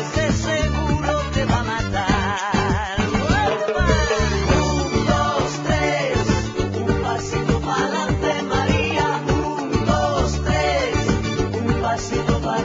veces seguro.